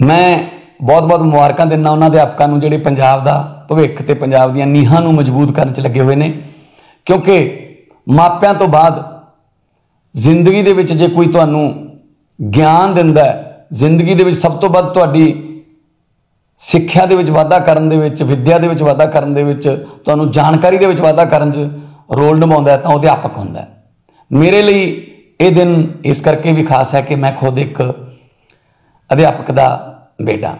ਮੈਂ ਬਹੁਤ-ਬਹੁਤ ਮੁਬਾਰਕਾਂ ਦਿੰਦਾ ਉਹਨਾਂ ਅਧਿਆਪਕਾਂ ਨੂੰ ਜਿਹੜੇ ਪੰਜਾਬ ਦਾ ਭਵਿੱਖ ਤੇ ਪੰਜਾਬ ਦੀਆਂ ਨੀਹਾਂ ਨੂੰ ਮਜ਼ਬੂਤ ਕਰਨ 'ਚ ਲੱਗੇ ਹੋਏ ਨੇ। ਕਿਉਂਕਿ ਮਾਪਿਆਂ ਤੋਂ ਬਾਅਦ ਜ਼ਿੰਦਗੀ ਦੇ ਵਿੱਚ ਜੇ ਕੋਈ ਤੁਹਾਨੂੰ ਗਿਆਨ ਦਿੰਦਾ ਹੈ, ਜ਼ਿੰਦਗੀ ਦੇ ਵਿੱਚ ਸਭ ਤੋਂ ਵੱਧ ਤੁਹਾਡੀ ਸਿੱਖਿਆ ਦੇ ਵਿੱਚ ਵਾਧਾ ਕਰਨ ਦੇ ਵਿੱਚ, ਵਿੱਦਿਆ ਦੇ ਵਿੱਚ ਵਾਧਾ ਕਰਨ ਦੇ ਵਿੱਚ, ਤੁਹਾਨੂੰ ਜਾਣਕਾਰੀ ਦੇ ਵਿੱਚ ਵਾਧਾ ਕਰਨ 'ਚ ਰੋਲ ਨਿਭਾਉਂਦਾ ਤਾਂ ਉਹ ਅਧਿਆਪਕ ਹੁੰਦਾ ਮੇਰੇ ਲਈ ਇਹ ਦਿਨ ਇਸ ਕਰਕੇ ਵੀ ਖਾਸ ਹੈ ਕਿ ਮੈਂ ਖੁਦ ਇੱਕ ਅਧਿਆਪਕ ਦਾ ਬੇਟਾ।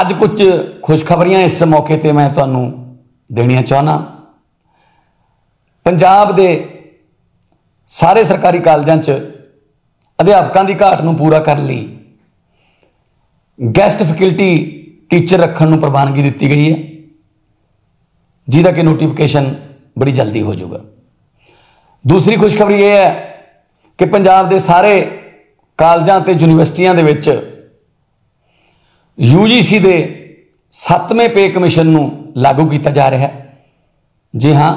ਅੱਜ ਕੁਝ ਖੁਸ਼ਖਬਰੀਆਂ ਇਸ ਮੌਕੇ ਤੇ ਮੈਂ ਤੁਹਾਨੂੰ ਦੇਣੀਆਂ ਚਾਹਨਾ ਪੰਜਾਬ ਦੇ ਸਾਰੇ ਸਰਕਾਰੀ ਕਾਲਜਾਂ 'ਚ ਅਧਿਆਪਕਾਂ ਦੀ ਘਾਟ ਨੂੰ ਪੂਰਾ ਕਰਨ ਲਈ ਗੈਸਟ ਫੈਕਲਟੀ ਟੀਚਰ ਰੱਖਣ ਨੂੰ ਪ੍ਰਵਾਨਗੀ ਦਿੱਤੀ ਗਈ ਹੈ। ਜਿਹਦਾ ਕਿ ਨੋਟੀਫਿਕੇਸ਼ਨ ਬੜੀ ਜਲਦੀ ਹੋ ਜਾਊਗਾ। ਦੂਸਰੀ ਖੁਸ਼ਖਬਰੀ ਇਹ ਹੈ ਕਿ ਪੰਜਾਬ ਦੇ ਸਾਰੇ ਕਾਲਜਾਂ ਤੇ ਯੂਨੀਵਰਸਿਟੀਆਂ ਦੇ ਵਿੱਚ UGC ਦੇ 7ਵੇਂ ਪੇ ਕਮਿਸ਼ਨ ਨੂੰ ਲਾਗੂ ਕੀਤਾ ਜਾ ਰਿਹਾ ਹੈ। ਜੀ ਹਾਂ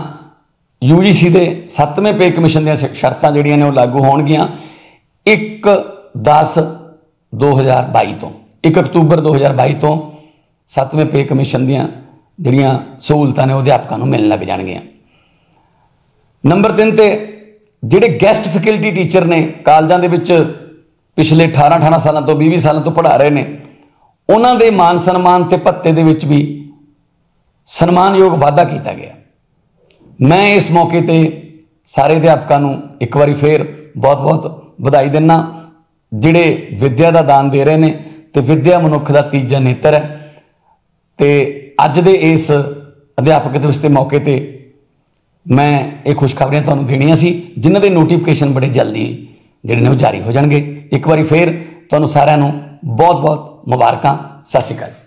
UGC ਦੇ 7ਵੇਂ ਪੇ ਕਮਿਸ਼ਨ ਦੀਆਂ ਸ਼ਰਤਾਂ ਜਿਹੜੀਆਂ ਨੇ ਉਹ ਲਾਗੂ ਹੋਣਗੀਆਂ 1 10 2022 ਤੋਂ 1 ਅਕਤੂਬਰ 2022 ਤੋਂ 7ਵੇਂ ਪੇ ਕਮਿਸ਼ਨ ਦੀਆਂ ਜਿਹੜੀਆਂ ਸਹੂਲਤਾਂ ਨੇ ਉਹ ਅਧਿਆਪਕਾਂ ਨੂੰ ਮਿਲਣ ਲੱਗ ਜਾਣਗੀਆਂ। ਨੰਬਰ 3 ਤੇ ਜਿਹੜੇ ਗੈਸਟ ਫੈਕਲਟੀ ਟੀਚਰ ਨੇ ਕਾਲਜਾਂ ਦੇ ਵਿੱਚ ਪਿਛਲੇ 18 18 ਸਾਲਾਂ ਤੋਂ 20 20 ਸਾਲਾਂ ਤੋਂ ਪੜ੍ਹਾ ਰਹੇ ਨੇ ਉਹਨਾਂ ਦੇ ਮਾਨ ਸਨਮਾਨ ਤੇ ਭੱਤੇ ਦੇ ਵਿੱਚ ਵੀ ਸਨਮਾਨਯੋਗ ਵਾਅਦਾ ਕੀਤਾ ਗਿਆ। ਮੈਂ ਇਸ ਮੌਕੇ ਤੇ ਸਾਰੇ ਅਧਿਆਪਕਾਂ ਨੂੰ ਇੱਕ ਵਾਰੀ ਫੇਰ ਬਹੁਤ-ਬਹੁਤ ਵਧਾਈ ਦਿੰਨਾ। ਜਿਹੜੇ ਵਿੱਦਿਆ ਦਾ ਦਾਨ ਦੇ ਰਹੇ ਨੇ ਤੇ ਵਿੱਦਿਆ ਮਨੁੱਖ ਦਾ ਤੀਜਾ ਨੇਤਰ ਹੈ। ਤੇ ਅੱਜ ਦੇ ਇਸ ਅਧਿਆਪਕ ਦਿਵਸ ਦੇ ਮੌਕੇ ਤੇ ਮੈਂ ਇਹ ਖੁਸ਼ਖਬਰੀਆਂ ਤੁਹਾਨੂੰ ਦੇਣੀਆਂ ਸੀ, ਜਿਨ੍ਹਾਂ ਦੇ ਨੋਟੀਫਿਕੇਸ਼ਨ ਬੜੇ ਜਲਦੀ ਜਿਹੜੇ ਨੇ ਉਹ ਜਾਰੀ ਹੋ ਜਾਣਗੇ। ਇੱਕ ਵਾਰੀ ਫੇਰ ਤੁਹਾਨੂੰ ਸਾਰਿਆਂ ਨੂੰ ਬਹੁਤ-ਬਹੁਤ ਮੁਬਾਰਕਾਂ। ਸਤਿ ਸ਼੍ਰੀ ਅਕਾਲ।